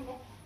İptal?